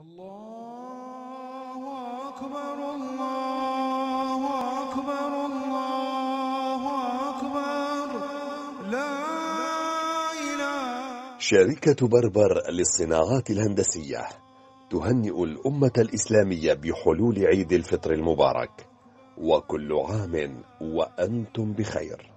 الله أكبر الله أكبر الله أكبر. لا إله. شركة بربر للصناعات الهندسية تهنئ الأمة الإسلامية بحلول عيد الفطر المبارك. وكل عام وأنتم بخير.